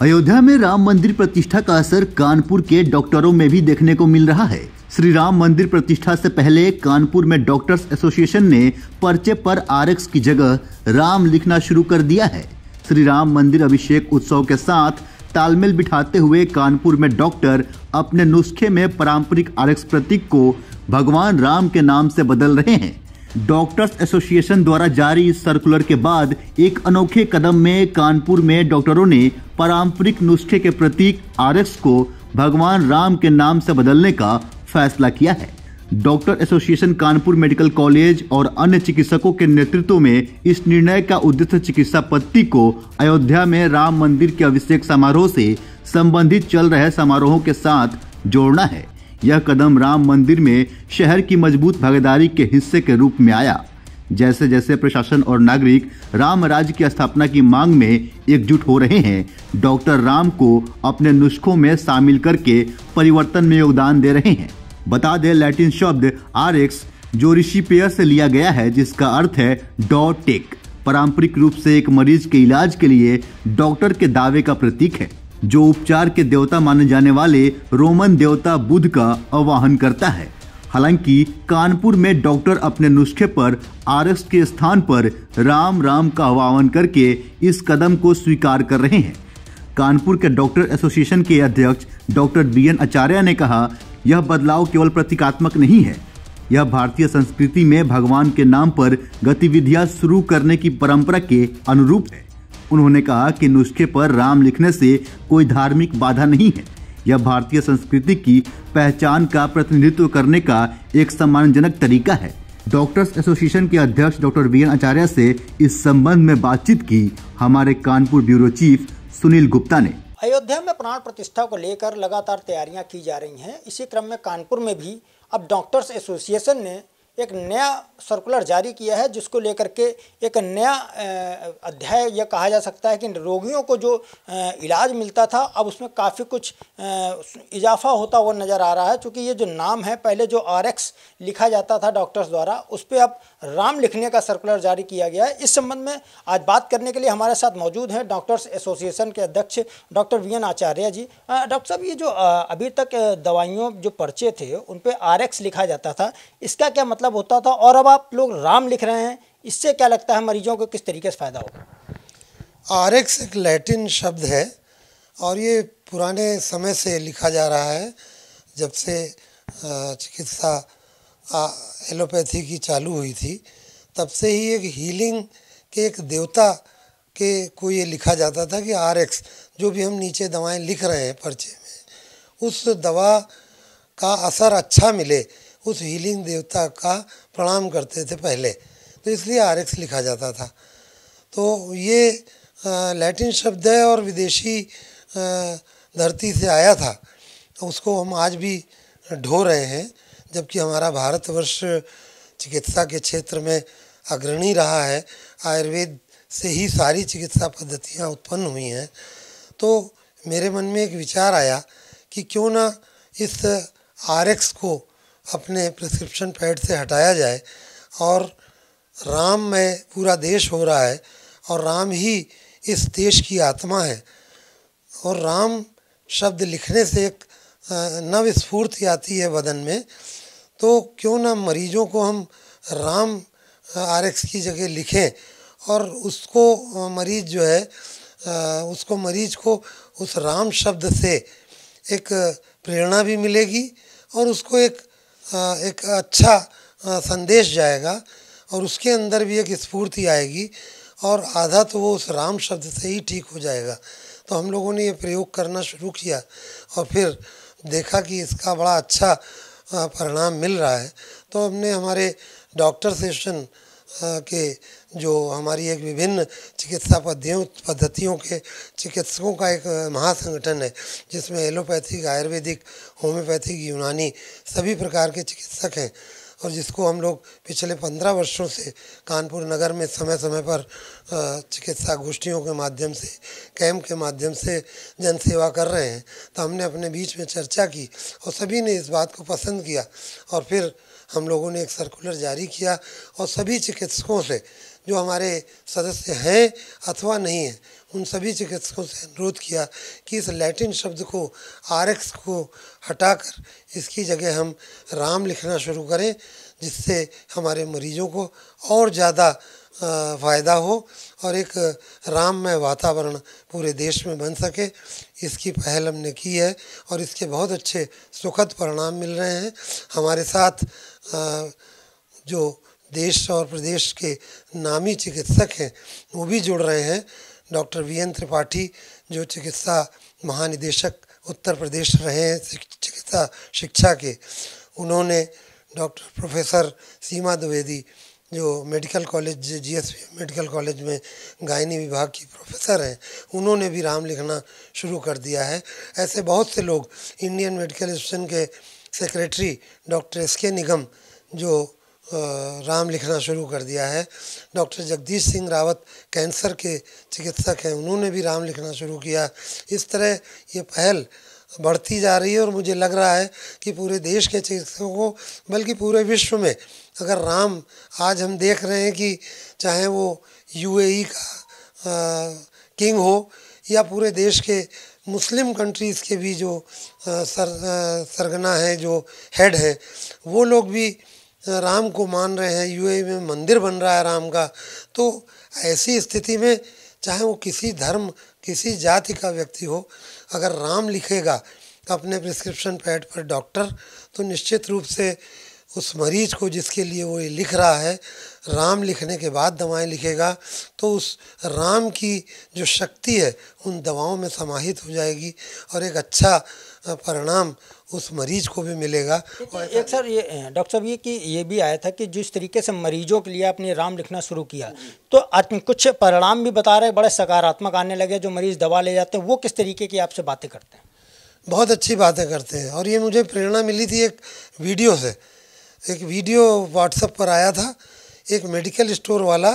अयोध्या में राम मंदिर प्रतिष्ठा का असर कानपुर के डॉक्टरों में भी देखने को मिल रहा है। श्री राम मंदिर प्रतिष्ठा से पहले कानपुर में डॉक्टर्स एसोसिएशन ने पर्चे पर आरएक्स की जगह राम लिखना शुरू कर दिया है। श्री राम मंदिर अभिषेक उत्सव के साथ तालमेल बिठाते हुए कानपुर में डॉक्टर अपने नुस्खे में पारंपरिक आरएक्स प्रतीक को भगवान राम के नाम से बदल रहे हैं। डॉक्टर्स एसोसिएशन द्वारा जारी इस सर्कुलर के बाद एक अनोखे कदम में कानपुर में डॉक्टरों ने पारंपरिक नुस्खे के प्रतीक आरएक्स को भगवान राम के नाम से बदलने का फैसला किया है। Doctor association Kanpur medical college और अन्य चिकित्सकों के नेतृत्व में इस निर्णय का उद्देश्य चिकित्सा पत्ति को अयोध्या में राम मंदिर के अभिषेक समारोह से संबंधित चल रहे समारोहों के साथ जोड़ना है। यह कदम राम मंदिर में शहर की मज़बूत भागीदारी के हिस्से के रूप में आया। जैसे जैसे प्रशासन और नागरिक राम राज्य की स्थापना की मांग में एकजुट हो रहे हैं, डॉक्टर राम को अपने नुस्खों में शामिल करके परिवर्तन में योगदान दे रहे हैं। बता दें, लैटिन शब्द आर एक्स जो ऋषि पेयर से लिया गया है, जिसका अर्थ है डॉ टेक, पारंपरिक रूप से एक मरीज़ के इलाज के लिए डॉक्टर के दावे का प्रतीक है। जो उपचार के देवता माने जाने वाले रोमन देवता बुद्ध का आवाहन करता है। हालाँकि कानपुर में डॉक्टर अपने नुस्खे पर आरएस के स्थान पर राम राम का आह्वान करके इस कदम को स्वीकार कर रहे हैं। कानपुर के डॉक्टर एसोसिएशन के अध्यक्ष डॉक्टर बी एन आचार्य ने कहा, यह बदलाव केवल प्रतीकात्मक नहीं है। यह भारतीय संस्कृति में भगवान के नाम पर गतिविधियाँ शुरू करने की परंपरा के अनुरूप है। उन्होंने कहा कि नुस्खे पर राम लिखने से कोई धार्मिक बाधा नहीं है। यह भारतीय संस्कृति की पहचान का प्रतिनिधित्व करने का एक सम्मानजनक तरीका है। डॉक्टर्स एसोसिएशन के अध्यक्ष डॉक्टर वी आचार्य से इस संबंध में बातचीत की हमारे कानपुर ब्यूरो चीफ सुनील गुप्ता ने। अयोध्या में प्राण प्रतिष्ठा को लेकर लगातार तैयारियाँ की जा रही हैं। इसी क्रम में कानपुर में भी अब डॉक्टर्स एसोसिएशन ने एक नया सर्कुलर जारी किया है, जिसको लेकर के एक नया अध्याय यह कहा जा सकता है कि रोगियों को जो इलाज मिलता था, अब उसमें काफ़ी कुछ इजाफा होता हुआ नज़र आ रहा है, क्योंकि ये जो नाम है, पहले जो आरएक्स लिखा जाता था डॉक्टर्स द्वारा, उस पर अब राम लिखने का सर्कुलर जारी किया गया है। इस संबंध में आज बात करने के लिए हमारे साथ मौजूद हैं डॉक्टर्स एसोसिएशन के अध्यक्ष doctor V N Acharya ji. Doctor साहब, ये जो अभी तक दवाइयों जो पर्चे थे, उन पर आर लिखा जाता था, इसका क्या मतलब होता था और अब आप लोग राम लिख रहे हैं, इससे क्या लगता है मरीजों को किस तरीके से फ़ायदा होगा? आरएक्स एक लैटिन शब्द है और ये पुराने समय से लिखा जा रहा है, जब से चिकित्सा एलोपैथी की चालू हुई थी, तब से ही एक हीलिंग के एक देवता के को ये लिखा जाता था कि आर एक्स, जो भी हम नीचे दवाएँ लिख रहे हैं पर्चे में, उस दवा का असर अच्छा मिले उस हीलिंग देवता का प्रणाम करते थे पहले। तो इसलिए आर एक्स लिखा जाता था। तो ये लैटिन शब्द है और विदेशी धरती से आया था। तो उसको हम आज भी ढो रहे हैं, जबकि हमारा भारतवर्ष चिकित्सा के क्षेत्र में अग्रणी रहा है। आयुर्वेद से ही सारी चिकित्सा पद्धतियाँ उत्पन्न हुई हैं। तो मेरे मन में एक विचार आया कि क्यों ना इस आरएक्स को अपने प्रिस्क्रिप्शन पैड से हटाया जाए और राम में पूरा देश हो रहा है और राम ही इस देश की आत्मा है। और राम शब्द लिखने से एक नव स्फूर्ति आती है बदन में। तो क्यों ना मरीजों को हम राम आर एक्स की जगह लिखें और उसको मरीज़ जो है उसको मरीज़ को उस राम शब्द से एक प्रेरणा भी मिलेगी और उसको एक एक अच्छा संदेश जाएगा और उसके अंदर भी एक स्फूर्ति आएगी और आधा तो वो उस राम शब्द से ही ठीक हो जाएगा। तो हम लोगों ने ये प्रयोग करना शुरू किया और फिर देखा कि इसका बड़ा अच्छा परिणाम मिल रहा है। तो हमने हमारे डॉक्टर सेशन के जो हमारी एक विभिन्न चिकित्सा पद्धतियों पद्धतियों के चिकित्सकों का एक महासंगठन है, जिसमें एलोपैथिक, आयुर्वेदिक, होम्योपैथिक, यूनानी सभी प्रकार के चिकित्सक हैं और जिसको हम लोग पिछले पंद्रह वर्षों से कानपुर नगर में समय समय पर चिकित्सा गोष्ठियों के माध्यम से, कैंप के माध्यम से जन सेवा कर रहे हैं। तो हमने अपने बीच में चर्चा की और सभी ने इस बात को पसंद किया और फिर हम लोगों ने एक सर्कुलर जारी किया और सभी चिकित्सकों से, जो हमारे सदस्य हैं अथवा नहीं हैं, उन सभी चिकित्सकों से अनुरोध किया कि इस लैटिन शब्द को आरएक्स को हटाकर इसकी जगह हम राम लिखना शुरू करें, जिससे हमारे मरीजों को और ज़्यादा फ़ायदा हो और एक राममय वातावरण पूरे देश में बन सके। इसकी पहल हमने की है और इसके बहुत अच्छे सुखद परिणाम मिल रहे हैं। हमारे साथ जो देश और प्रदेश के नामी चिकित्सक हैं, वो भी जुड़ रहे हैं। डॉक्टर वी एन त्रिपाठी, जो चिकित्सा महानिदेशक उत्तर प्रदेश रहे हैं चिकित्सा शिक्षा के, उन्होंने डॉक्टर प्रोफेसर सीमा द्विवेदी जो medical college GSP medical college में गायनी विभाग की प्रोफेसर हैं, उन्होंने भी राम लिखना शुरू कर दिया है। ऐसे बहुत से लोग, इंडियन मेडिकल एसोसिएशन के secretary doctor S K Nigam, जो राम लिखना शुरू कर दिया है। डॉक्टर जगदीश सिंह रावत कैंसर के चिकित्सक हैं, उन्होंने भी राम लिखना शुरू किया। इस तरह ये पहल बढ़ती जा रही है और मुझे लग रहा है कि पूरे देश के चिकित्सकों को बल्कि पूरे विश्व में अगर राम आज हम देख रहे हैं कि चाहे वो यूएई का आ, किंग हो या पूरे देश के मुस्लिम कंट्रीज़ के भी जो आ, सर आ, सरगना है जो हेड है वो लोग भी राम को मान रहे हैं। यूएई में मंदिर बन रहा है राम का। तो ऐसी स्थिति में चाहे वो किसी धर्म किसी जाति का व्यक्ति हो, अगर राम लिखेगा अपने प्रिस्क्रिप्शन पैड पर डॉक्टर तो निश्चित रूप से उस मरीज़ को जिसके लिए वो लिख रहा है, राम लिखने के बाद दवाएँ लिखेगा तो उस राम की जो शक्ति है, उन दवाओं में समाहित हो जाएगी और एक अच्छा परिणाम उस मरीज़ को भी मिलेगा। और एक सर ये डॉक्टर साहब ये कि ये भी आया था कि जिस तरीके से मरीजों के लिए आपने राम लिखना शुरू किया तो कुछ परिणाम भी बता रहे बड़े सकारात्मक आने लगे जो मरीज़ दवा ले जाते हैं वो किस तरीके की आपसे बातें करते हैं? बहुत अच्छी बातें करते हैं। और ये मुझे प्रेरणा मिली थी एक वीडियो से। एक वीडियो व्हाट्सएप पर आया था एक मेडिकल स्टोर वाला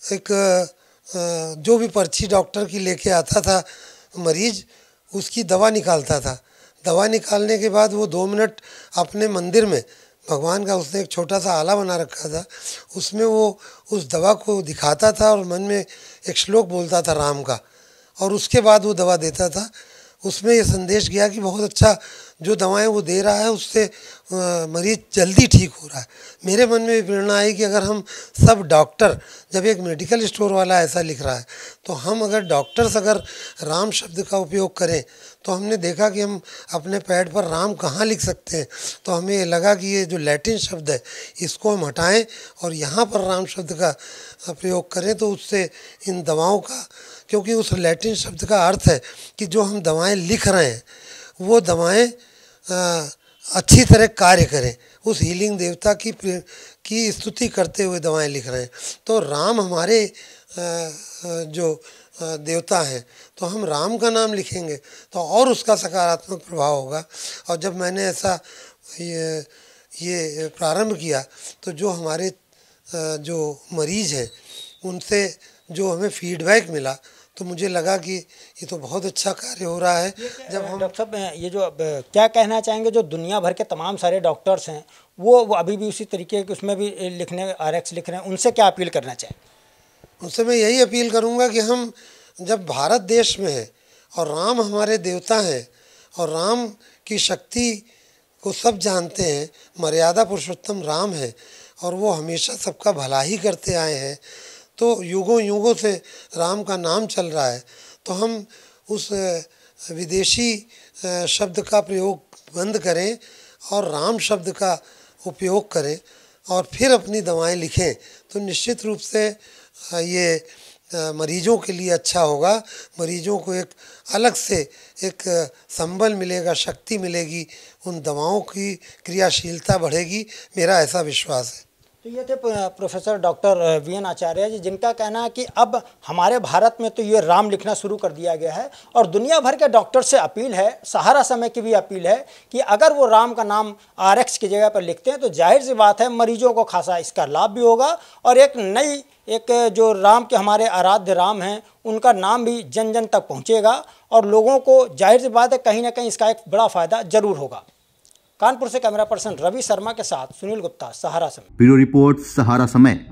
एक जो भी पर्ची डॉक्टर की लेके आता था मरीज़ उसकी दवा निकालता था। दवा निकालने के बाद वो दो मिनट अपने मंदिर में, भगवान का उसने एक छोटा सा आला बना रखा था, उसमें वो उस दवा को दिखाता था और मन में एक श्लोक बोलता था राम का, और उसके बाद वो दवा देता था। उसमें ये संदेश गया कि बहुत अच्छा जो दवाएँ वो दे रहा है, उससे मरीज़ जल्दी ठीक हो रहा है। मेरे मन में भी प्रेरणा आई कि अगर हम सब डॉक्टर, जब एक मेडिकल स्टोर वाला ऐसा लिख रहा है तो हम अगर डॉक्टर्स अगर राम शब्द का उपयोग करें तो हमने देखा कि हम अपने पैड पर राम कहाँ लिख सकते हैं। तो हमें लगा कि ये जो लैटिन शब्द है, इसको हम हटाएँ और यहाँ पर राम शब्द का प्रयोग करें तो उससे इन दवाओं का, क्योंकि उस लैटिन शब्द का अर्थ है कि जो हम दवाएँ लिख रहे हैं वो दवाएँ अच्छी तरह कार्य करें। उस हीलिंग देवता की की स्तुति करते हुए दवाएँ लिख रहे हैं। तो राम हमारे जो देवता हैं तो हम राम का नाम लिखेंगे तो और उसका सकारात्मक प्रभाव होगा। और जब मैंने ऐसा, ये ये प्रारंभ किया तो जो हमारे जो मरीज़ हैं, उनसे जो हमें फीडबैक मिला तो मुझे लगा कि ये तो बहुत अच्छा कार्य हो रहा है। जब हम डॉक्टर साहब ये जो क्या कहना चाहेंगे जो दुनिया भर के तमाम सारे डॉक्टर्स हैं वो, अभी भी उसी तरीके के उसमें भी लिखने आरएक्स लिख रहे हैं उनसे क्या अपील करना चाहें? उनसे मैं यही अपील करूँगा कि हम जब भारत देश में है और राम हमारे देवता हैं और राम की शक्ति को सब जानते हैं मर्यादा पुरुषोत्तम राम है और वो हमेशा सबका भला ही करते आए हैं तो युगों युगों से राम का नाम चल रहा है। तो हम उस विदेशी शब्द का प्रयोग बंद करें और राम शब्द का उपयोग करें और फिर अपनी दवाएँ लिखें। तो निश्चित रूप से ये मरीजों के लिए अच्छा होगा। मरीजों को एक अलग से एक संबल मिलेगा, शक्ति मिलेगी। उन दवाओं की क्रियाशीलता बढ़ेगी। मेरा ऐसा विश्वास है। तो ये थे professor doctor V N Acharya ji, जिनका कहना है कि अब हमारे भारत में तो ये राम लिखना शुरू कर दिया गया है और दुनिया भर के डॉक्टर से अपील है, सहारा समय की भी अपील है कि अगर वो राम का नाम आर एक्स की जगह पर लिखते हैं तो ज़ाहिर सी बात है मरीजों को खासा इसका लाभ भी होगा और एक नई, एक, जो राम के हमारे आराध्य राम हैं, उनका नाम भी जन जन तक पहुँचेगा और लोगों को ज़ाहिर सी बात है कहीं ना कहीं इसका एक बड़ा फ़ायदा ज़रूर होगा। कानपुर से कैमरा पर्सन रवि शर्मा के साथ सुनील गुप्ता, सहारा समय ब्यूरो रिपोर्ट, सहारा समय।